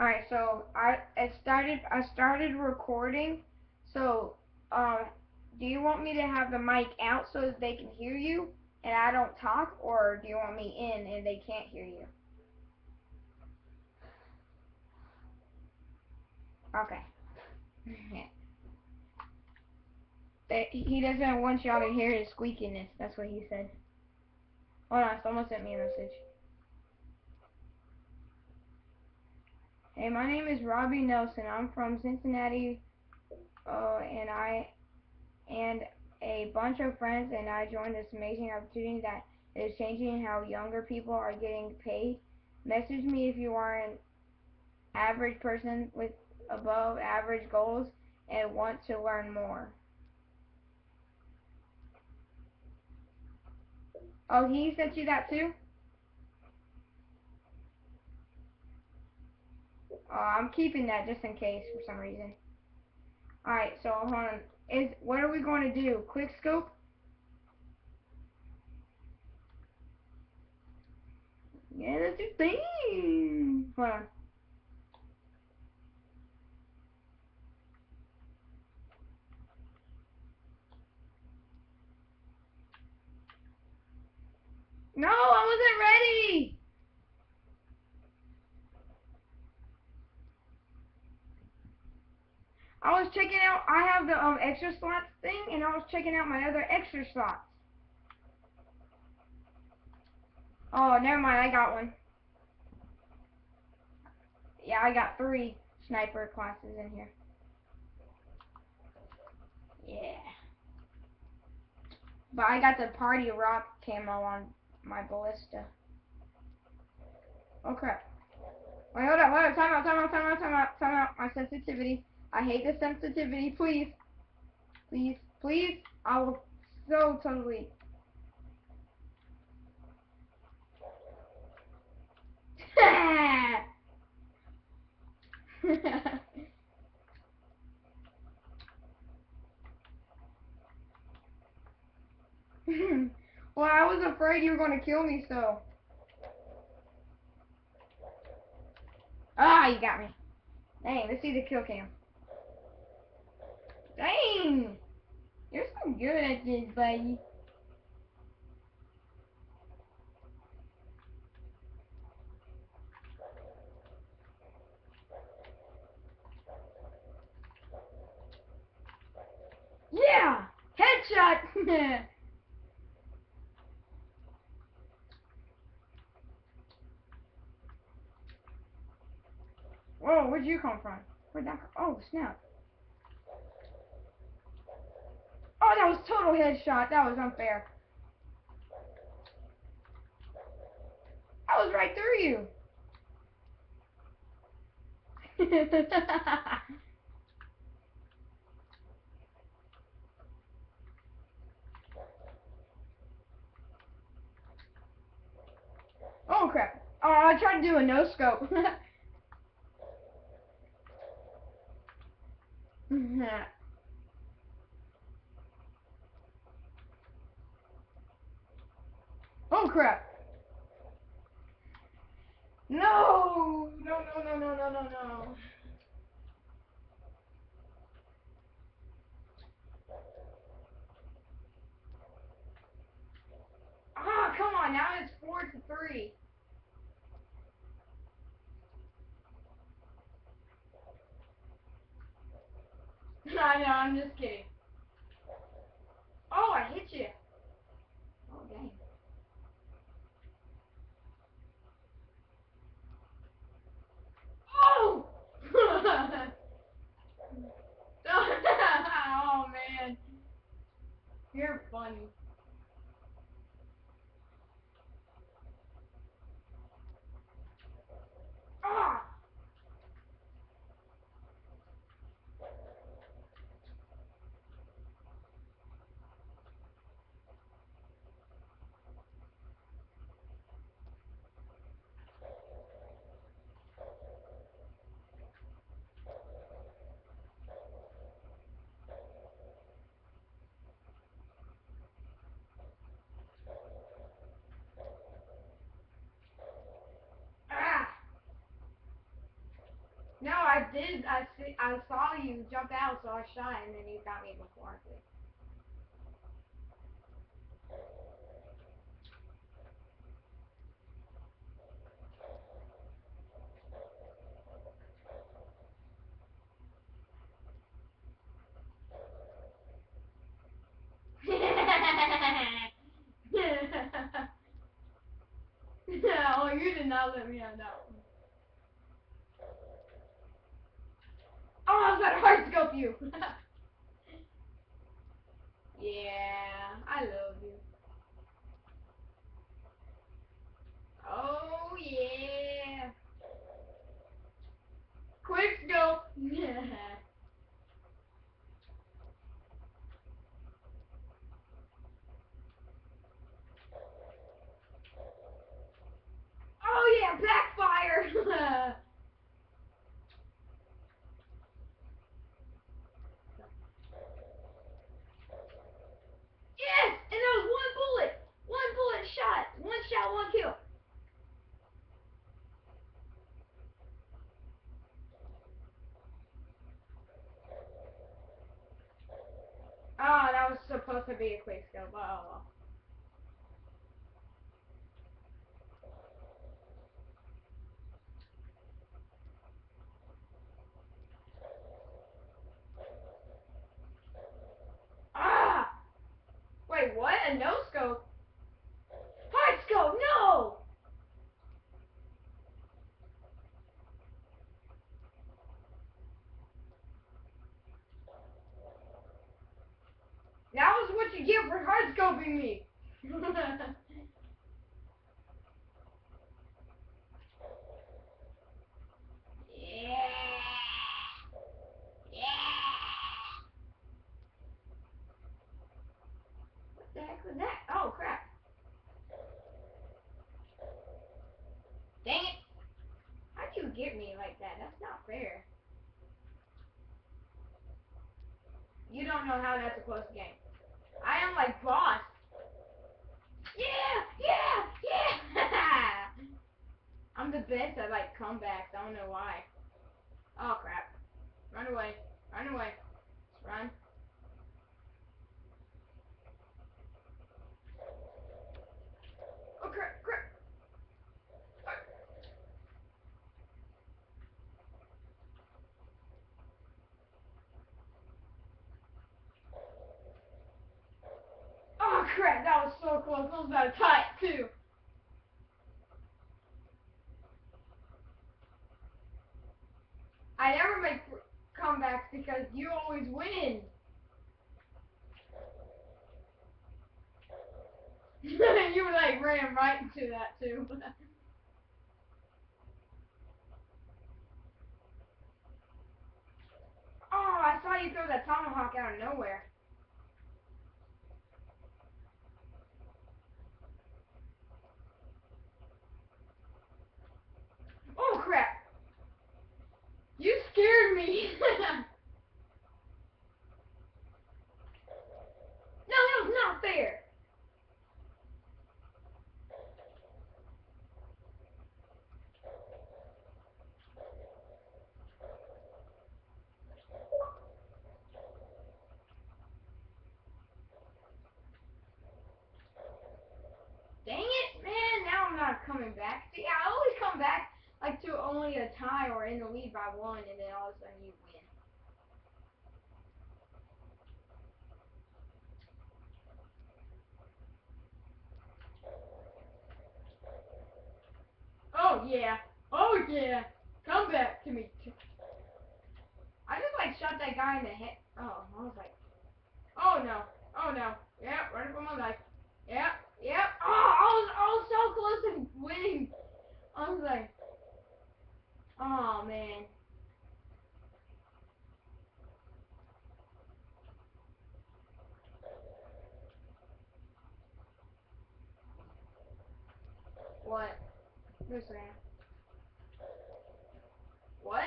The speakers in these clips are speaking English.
Alright, so I it started I started recording. So um do you want me to have the mic out so that they can hear you and I don't talk or do you want me in and they can't hear you? Okay. He doesn't want y'all to hear his squeakiness. That's what he said. Hold on, someone sent me a message. Hey, my name is Robbie Nelson. I'm from Cincinnati, uh, and I and a bunch of friends and I joined this amazing opportunity that is changing how younger people are getting paid. Message me if you are an average person with above average goals and want to learn more. Oh, he sent you that too? Oh, Uh, I'm keeping that just in case for some reason. Alright, so hold on. Is what are we going to do? Quick scope? Yeah, that's your thing. Hold on. No, I was checking out. I have the um extra slots thing, and I was checking out my other extra slots. Oh, never mind. I got one. Yeah, I got three sniper classes in here. Yeah. But I got the party rock camo on my ballista. Oh crap. Wait, hold up, hold up, time out, time out, time out, time out, time out. My sensitivity. I hate the sensitivity, please. Please, please. I will so totally. well, I was afraid you were going to kill me, so. Ah, you got me. Dang, let's see the kill cam. Dang! You're so good at this, buddy. Yeah! Headshot! Whoa, where'd you come from? Where'd that come Oh, snap. Oh, that was total headshot. That was unfair. I was right through you. oh crap. Oh, I tried to do a no scope. oh crap. No! No, no, no, no, no, no, no. Ah, come on, now it's four to three. I know, I'm just kidding. Oh, I hit you. Oh, dang. Oh! oh, man. You're funny. Did. I see. I saw you jump out, so I shot, and then you got me before I could. oh, you did not let me have that one. Oh, I was gonna hard scope you. yeah, I love you. Oh yeah. Quick scope. oh yeah, backfire. Yes! And that was one bullet! One bullet shot! One shot, one kill. Oh, that was supposed to be a quick scope. Oh well. Ah! Wait, what? A no scope? Hard scope, no! That was what you get for hard me. the heck was that? Oh crap. Dang it. How'd you get me like that? That's not fair. You don't know how that's a close game. I am like boss. Yeah, yeah, yeah. I'm the best at like comebacks. I don't know why. Oh crap. Run away. Run away. Run. Oh crap, crap. Oh crap, that was so close. That was about to tie it too. I never make comebacks because you always win. you were like ran right into that too. oh, I saw you throw that tomahawk out of nowhere. Oh crap! You scared me. no, that was not fair. Dang it, man! Now I'm not coming back. See, I always come back like to only a tie or in the lead by one, and then all of a sudden you win. Oh yeah, oh yeah, come back to me. I just like shot that guy in the head. Oh, I was like, oh no, oh no, yeah, running for my life. Yep, yep. Oh, I was, I was so close to winning. I was like, oh man. What? Who's that? What?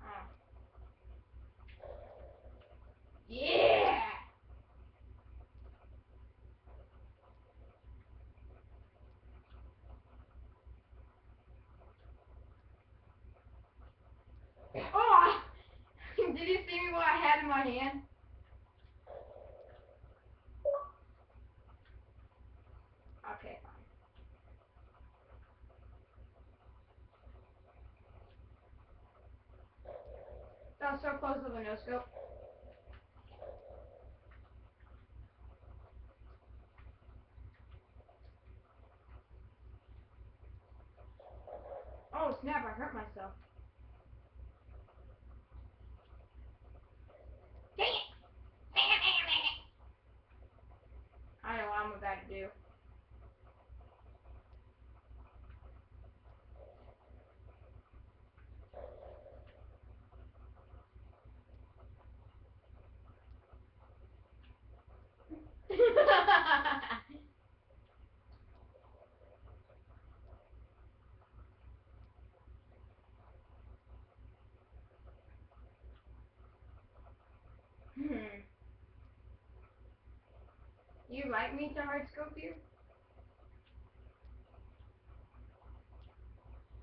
Oh. Yeah! Hand? Okay, fine. That was so close with a no scope. Oh snap, I hurt myself. Dang it! Dang it, dang it, dang it! I know what I'm about to do. Hmm. You like me to hard scope you?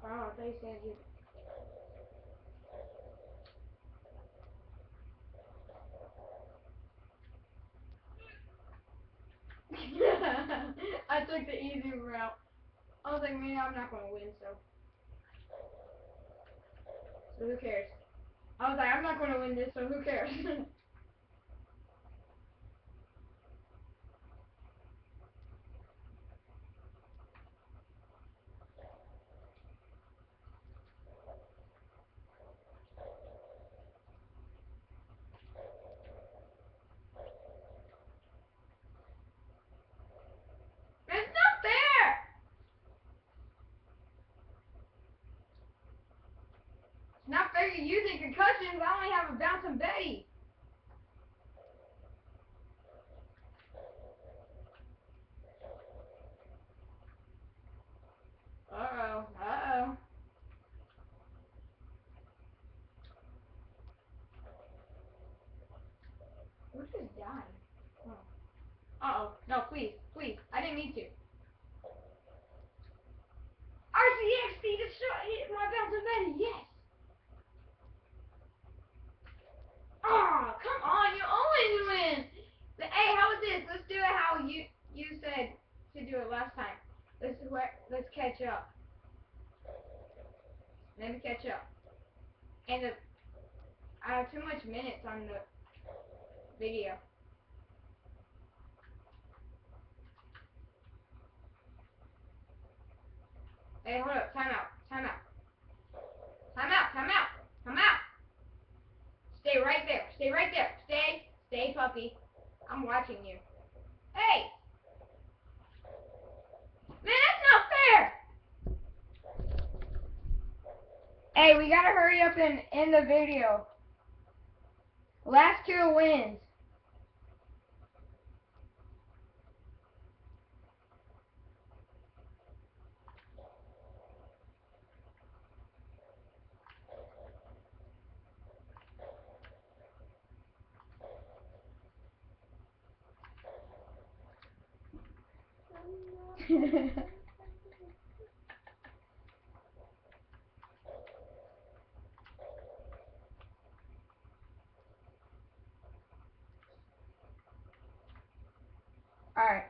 Oh, they said you. I took the easy route. I was like, man, I'm not gonna win, so. So who cares? I was like, I'm not gonna win this, so who cares? It's not fair! It's not fair you're using concussions. I only have a bouncing Betty. Uh-oh. Uh-oh. Who just died? Oh. Uh-oh. No, please. Please. I didn't mean to. RCXD destroy hit my bouncing Betty. Yes. Oh, come on. You always win. But, hey, how this? Let's do it how you you said to do it last time. Let's let's catch up. Let me catch up. And the, I have too much minutes on the video. Hey, hold up. Time out. Time out. Time out. Time out. Out. Stay right there. Stay right there. Stay. Stay, puppy. I'm watching you. Hey! Man, that's not fair! Hey, we gotta hurry up and end the video. Last two wins. Alright.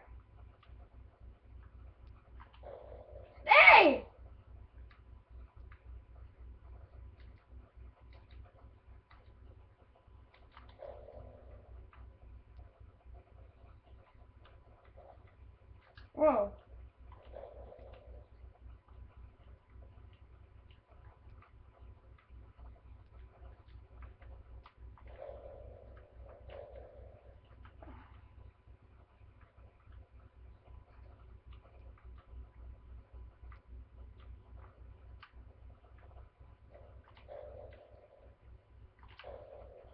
Hey! Whoa.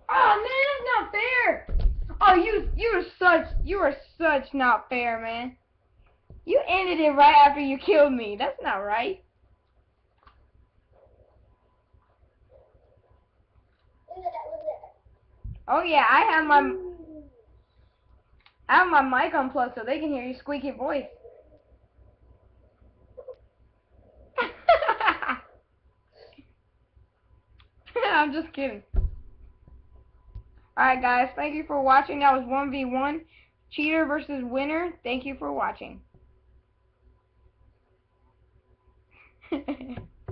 Oh man, that's not fair. Oh, you you are such you are such not fair, man. You ended it right after you killed me. That's not right. Oh yeah, I have my I have my mic unplugged so they can hear your squeaky voice. I'm just kidding. Alright guys, thank you for watching. That was 1v1. Cheater versus winner. Thank you for watching.